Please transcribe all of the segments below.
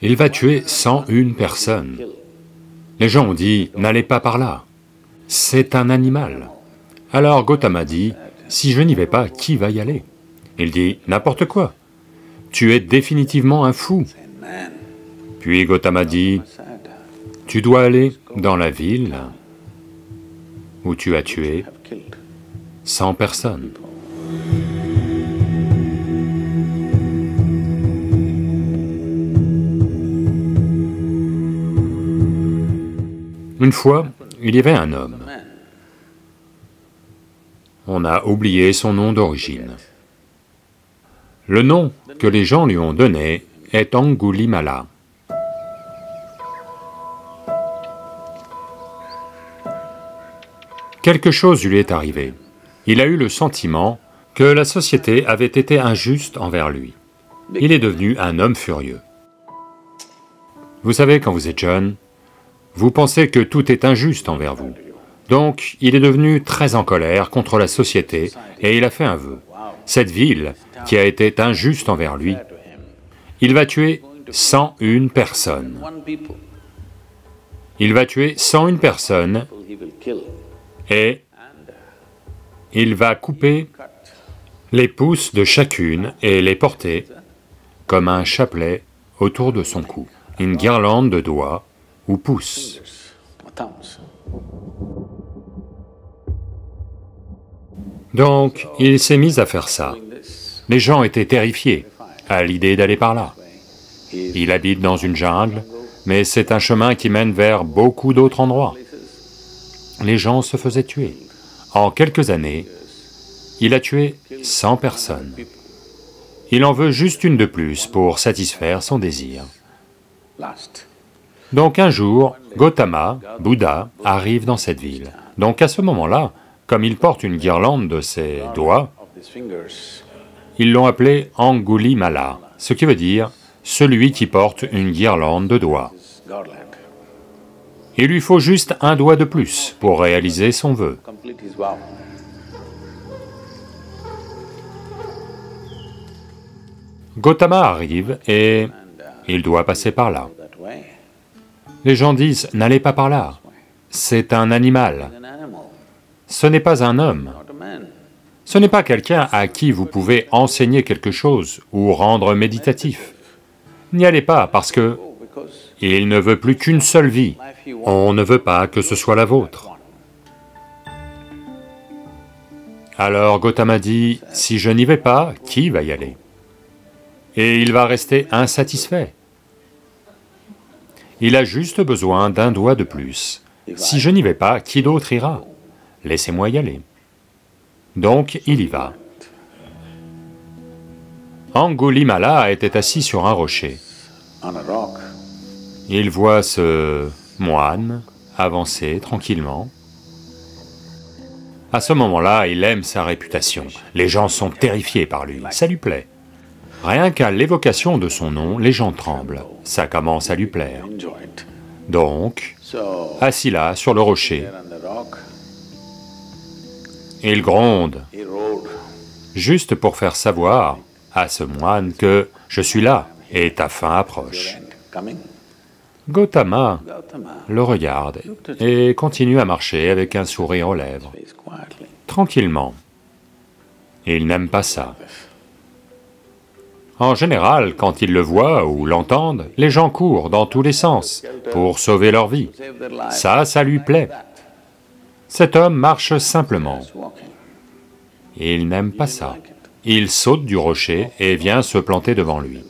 Il va tuer 101 personnes. Les gens ont dit, n'allez pas par là, c'est un animal. Alors Gautama dit, si je n'y vais pas, qui va y aller? Il dit, n'importe quoi, tu es définitivement un fou. Puis Gautama dit, tu dois aller dans la ville où tu as tué 100 personnes. Une fois, il y avait un homme. On a oublié son nom d'origine. Le nom que les gens lui ont donné est Angulimala. Quelque chose lui est arrivé. Il a eu le sentiment que la société avait été injuste envers lui. Il est devenu un homme furieux. Vous savez, quand vous êtes jeune, vous pensez que tout est injuste envers vous. Donc, il est devenu très en colère contre la société et il a fait un vœu. Cette ville, qui a été injuste envers lui, il va tuer 101 personnes. Il va tuer 101 personnes et il va couper les pouces de chacune et les porter comme un chapelet autour de son cou, une guirlande de doigts Donc, il s'est mis à faire ça. Les gens étaient terrifiés à l'idée d'aller par là. Il habite dans une jungle, mais c'est un chemin qui mène vers beaucoup d'autres endroits. Les gens se faisaient tuer. En quelques années, il a tué 100 personnes. Il en veut juste une de plus pour satisfaire son désir. Donc un jour, Gautama, Bouddha, arrive dans cette ville. Donc à ce moment-là, comme il porte une guirlande de ses doigts, ils l'ont appelé Angulimala, ce qui veut dire celui qui porte une guirlande de doigts. Il lui faut juste un doigt de plus pour réaliser son vœu. Gautama arrive et il doit passer par là. Les gens disent, n'allez pas par là, c'est un animal. Ce n'est pas un homme. Ce n'est pas quelqu'un à qui vous pouvez enseigner quelque chose ou rendre méditatif. N'y allez pas parce que il ne veut plus qu'une seule vie. On ne veut pas que ce soit la vôtre. Alors Gautama dit, si je n'y vais pas, qui va y aller? Et il va rester insatisfait. Il a juste besoin d'un doigt de plus. Si je n'y vais pas, qui d'autre ira? Laissez-moi y aller. Donc il y va. Angulimala était assis sur un rocher. Il voit ce moine avancer tranquillement. À ce moment-là, il aime sa réputation. Les gens sont terrifiés par lui, ça lui plaît. Rien qu'à l'évocation de son nom, les gens tremblent, ça commence à lui plaire. Donc, assis là, sur le rocher, il gronde, juste pour faire savoir à ce moine que je suis là et ta fin approche. Gautama le regarde et continue à marcher avec un sourire aux lèvres, tranquillement. Il n'aime pas ça. En général, quand ils le voient ou l'entendent, les gens courent dans tous les sens pour sauver leur vie. Ça, ça lui plaît. Cet homme marche simplement. Il n'aime pas ça. Il saute du rocher et vient se planter devant lui.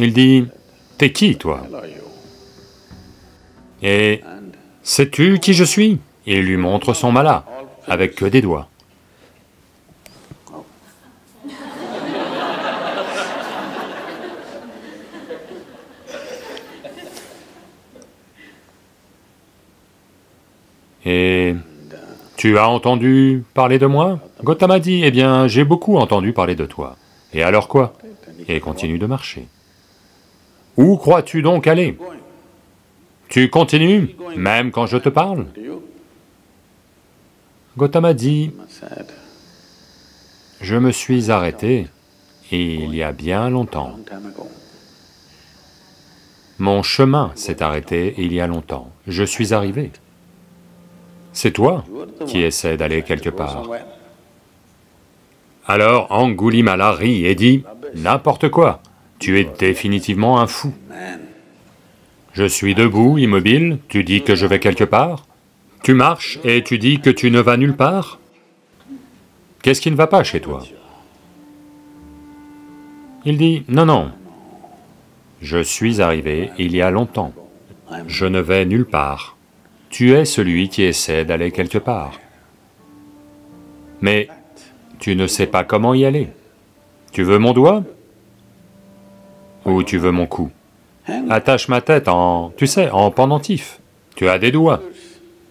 Il dit, « T'es qui, toi ?» Et, « Sais-tu qui je suis ?» Il lui montre son mala, avec que des doigts. Et tu as entendu parler de moi? Gautama dit, eh bien, j'ai beaucoup entendu parler de toi. Et alors quoi? Et continue de marcher. Où crois-tu donc aller? Tu continues, même quand je te parle? Gautama dit, je me suis arrêté il y a bien longtemps. Mon chemin s'est arrêté il y a longtemps, je suis arrivé. C'est toi qui essaies d'aller quelque part. Alors Angulimala rit et dit, n'importe quoi, tu es définitivement un fou. Je suis debout, immobile, tu dis que je vais quelque part Tu marches et tu dis que tu ne vas nulle part Qu'est-ce qui ne va pas chez toi? Il dit, non, non, je suis arrivé il y a longtemps, je ne vais nulle part. Tu es celui qui essaie d'aller quelque part. Mais tu ne sais pas comment y aller. Tu veux mon doigt Ou tu veux mon cou? Attache ma tête en, tu sais, en pendentif. Tu as des doigts.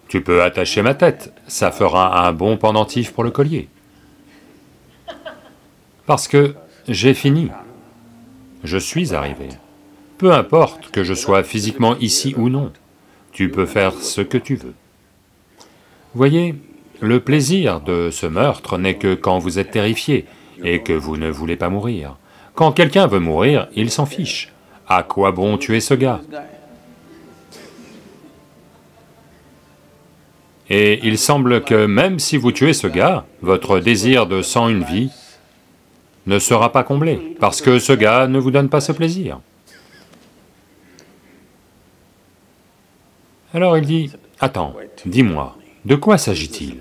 Tu peux attacher ma tête, ça fera un bon pendentif pour le collier. Parce que j'ai fini. Je suis arrivé. Peu importe que je sois physiquement ici ou non, tu peux faire ce que tu veux. Voyez, le plaisir de ce meurtre n'est que quand vous êtes terrifié et que vous ne voulez pas mourir. Quand quelqu'un veut mourir, il s'en fiche. À quoi bon tuer ce gars? Et il semble que même si vous tuez ce gars, votre désir de sang une vie ne sera pas comblé, parce que ce gars ne vous donne pas ce plaisir. Alors il dit, attends, dis-moi, de quoi s'agit-il?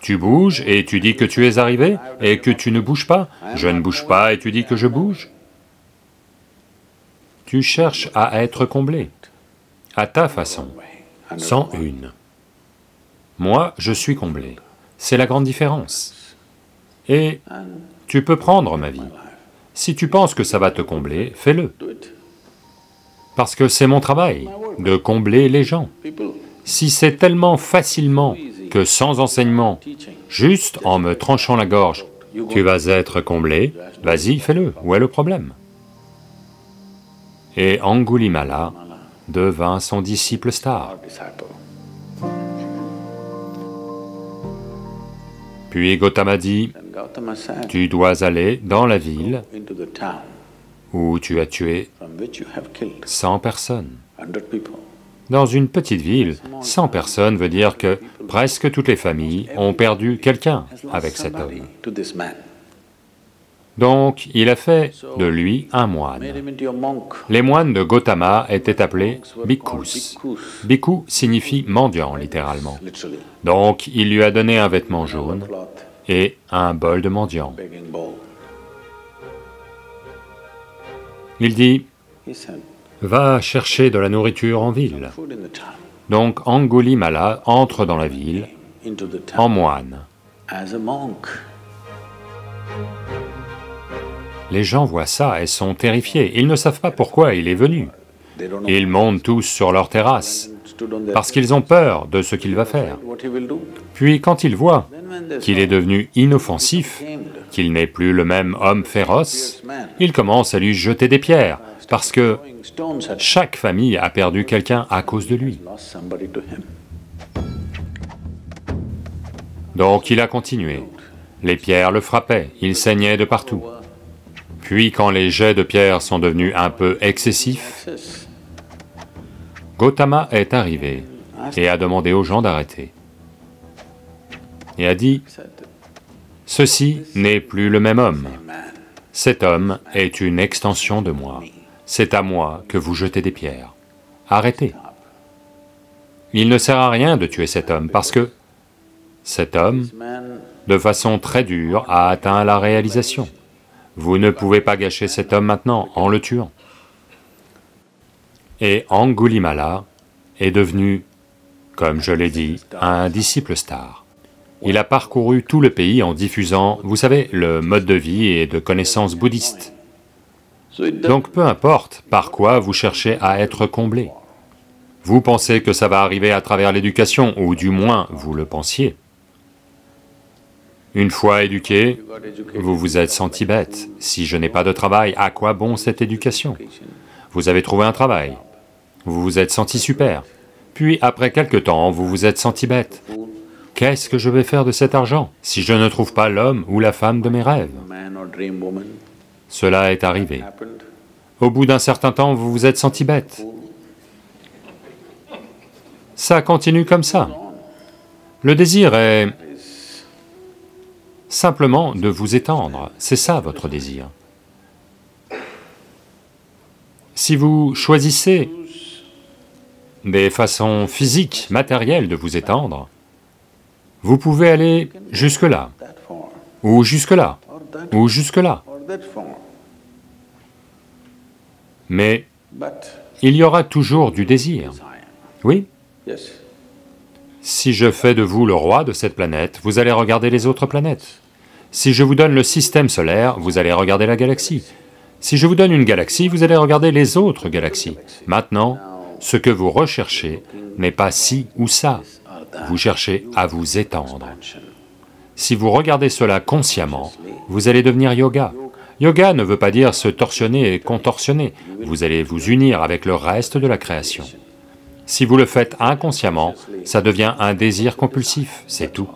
Tu bouges et tu dis que tu es arrivé et que tu ne bouges pas? Je ne bouge pas et tu dis que je bouge? Tu cherches à être comblé, à ta façon, sans une. Moi, je suis comblé, c'est la grande différence. Et tu peux prendre ma vie. Si tu penses que ça va te combler, fais-le. Parce que c'est mon travail, de combler les gens. Si c'est tellement facilement que sans enseignement, juste en me tranchant la gorge, tu vas être comblé, vas-y, fais-le, où est le problème? Et Angulimala devint son disciple star. Puis Gautama dit, tu dois aller dans la ville où tu as tué 100 personnes. Dans une petite ville, 100 personnes veut dire que presque toutes les familles ont perdu quelqu'un avec cet homme. Donc, il a fait de lui un moine. Les moines de Gautama étaient appelés bhikkhus. Bhikkhu signifie mendiant, littéralement. Donc, il lui a donné un vêtement jaune et un bol de mendiant. Il dit, va chercher de la nourriture en ville. Donc Angulimala entre dans la ville en moine. Les gens voient ça et sont terrifiés, ils ne savent pas pourquoi il est venu. Ils montent tous sur leur terrasse, parce qu'ils ont peur de ce qu'il va faire. Puis quand ils voient qu'il est devenu inoffensif, qu'il n'est plus le même homme féroce, ils commencent à lui jeter des pierres, parce que chaque famille a perdu quelqu'un à cause de lui. Donc il a continué. Les pierres le frappaient, il saignait de partout. Puis quand les jets de pierres sont devenus un peu excessifs, Gautama est arrivé et a demandé aux gens d'arrêter. Et a dit, « Ceci n'est plus le même homme. Cet homme est une extension de moi. C'est à moi que vous jetez des pierres. Arrêtez. Il ne sert à rien de tuer cet homme parce que cet homme, de façon très dure, a atteint la réalisation. Vous ne pouvez pas gâcher cet homme maintenant en le tuant. Et Angulimala est devenu, comme je l'ai dit, un disciple star. Il a parcouru tout le pays en diffusant, vous savez, le mode de vie et de connaissances bouddhistes. Donc peu importe par quoi vous cherchez à être comblé. Vous pensez que ça va arriver à travers l'éducation, ou du moins vous le pensiez. Une fois éduqué, vous vous êtes senti bête. Si je n'ai pas de travail, à quoi bon cette éducation? Vous avez trouvé un travail, vous vous êtes senti super. Puis après quelque temps, vous vous êtes senti bête. Qu'est-ce que je vais faire de cet argent si je ne trouve pas l'homme ou la femme de mes rêves? Cela est arrivé. Au bout d'un certain temps, vous vous êtes senti bête. Ça continue comme ça. Le désir est simplement de vous étendre, c'est ça votre désir. Si vous choisissez des façons physiques, matérielles de vous étendre, vous pouvez aller jusque-là, ou jusque-là, ou jusque-là. Mais il y aura toujours du désir. Oui? Si je fais de vous le roi de cette planète, vous allez regarder les autres planètes. Si je vous donne le système solaire, vous allez regarder la galaxie. Si je vous donne une galaxie, vous allez regarder les autres galaxies. Maintenant, ce que vous recherchez n'est pas ci ou ça, vous cherchez à vous étendre. Si vous regardez cela consciemment, vous allez devenir yoga. Yoga ne veut pas dire se torsionner et contorsionner, vous allez vous unir avec le reste de la création. Si vous le faites inconsciemment, ça devient un désir compulsif, c'est tout.